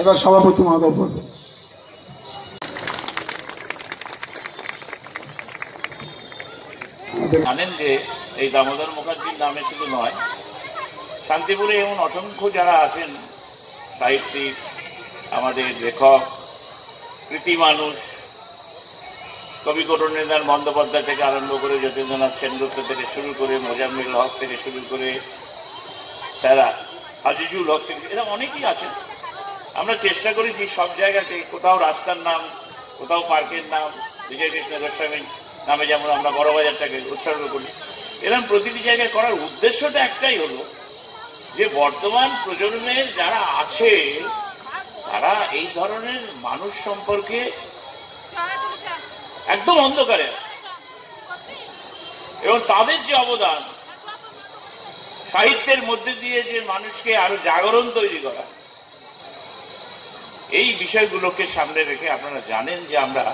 এবার সভাপতি মহোদয় বলবেন। জানেন যে এই দামোদর মুখার্জির নামে শুধু নয়, শান্তিপুরে এমন অসংখ্য যারা আছেন, সাহিত্যিক, আমাদের লেখক, কৃতি মানুষ, কবি করুণেন্দ্র বন্দ্যোপাধ্যায় থেকে আরম্ভ করে যতীন্দ্রনাথ সেনগুপ্ত থেকে শুরু করে মোজাম্মিল হক থেকে শুরু করে স্যারা, আজিজুল হক থেকে, এরা অনেকেই আছেন। চেষ্টা করেছি সব জায়গাতে, কোথাও রাস্তার নাম, কোথাও পার্কের নাম, বিজয় কৃষ্ণ গোস্বামীর নামে যেমন আমরা বড় বাজারটাকে উৎসর্গ করি। এরকম প্রতিটি জায়গায় করার উদ্দেশ্যটা একটাই হলো যে বর্তমান প্রজন্মের যারা আছে, তারা এই ধরনের মানুষ সম্পর্কে একদম অন্ধকারে এবং তাদের যে অবদান, সাহিত্যের মধ্যে দিয়ে যে মানুষকে আরও জাগরণ তৈরি করা এই বিষয়গুলোকে সামনে রেখে আপনারা জানেন যে আমরা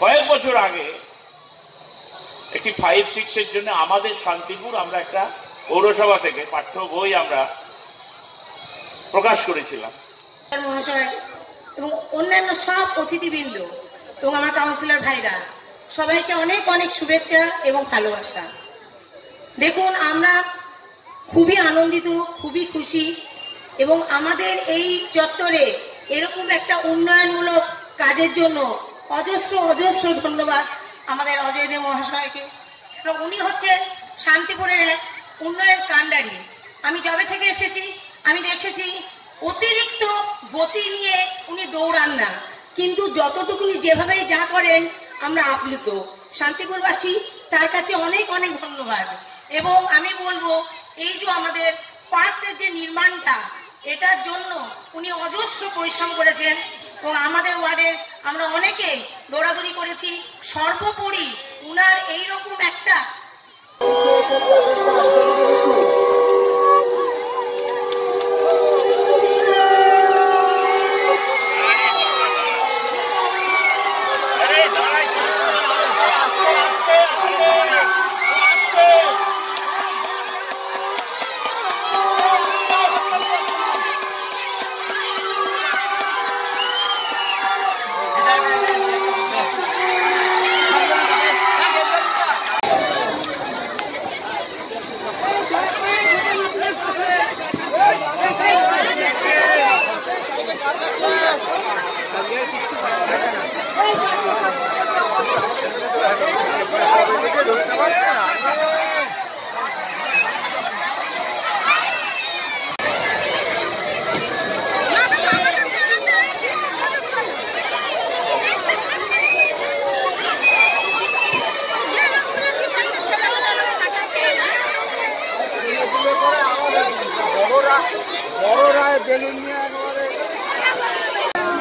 কয়েক বছর আগে একটি ফাইভ সিক্স এর জন্য আমাদের শান্তিপুর আমরা একটা পৌরসভা থেকে পাঠ্য বই আমরা প্রকাশ করেছিলাম। এবং অন্যান্য সব অতিথিবৃন্দ এবং আমার কাউন্সিলর ভাইরা, সবাইকে অনেক অনেক শুভেচ্ছা এবং ভালোবাসা। দেখুন, আমরা খুবই আনন্দিত, খুবই খুশি এবং আমাদের এই চত্বরে এরকম একটা উন্নয়নমূলক কাজের জন্য অজস্র অজস্র ধন্যবাদ আমাদের অজয় দেব মহাশয়কে উনি হচ্ছে শান্তিপুরের এক উন্নয়ন কাণ্ডারি। আমি যবে থেকে এসেছি, আমি দেখেছি অতিরিক্ত গতি নিয়ে উনি দৌড়ান না। কিন্তু যতটুকুনি যেভাবেই যা করেন, আমরা আপ্লুত। শান্তিপুরবাসী তার কাছে অনেক অনেক ধন্যবাদ। এবং আমি বলব, এই যে আমাদের পার্কের যে নির্মাণটা এটার জন্য উনি অজস্র পরিশ্রম করেছেন এবং আমাদের ওয়ার্ডের আমরা অনেকে দৌড়াদৌড়ি করেছি। সর্বোপরি উনার এইরকম একটা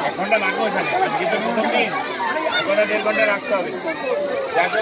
এক ঘণ্টা লাগবে ওখানে। আজকে তো প্রথম দেড় ঘণ্টা রাখতে হবে। যাকে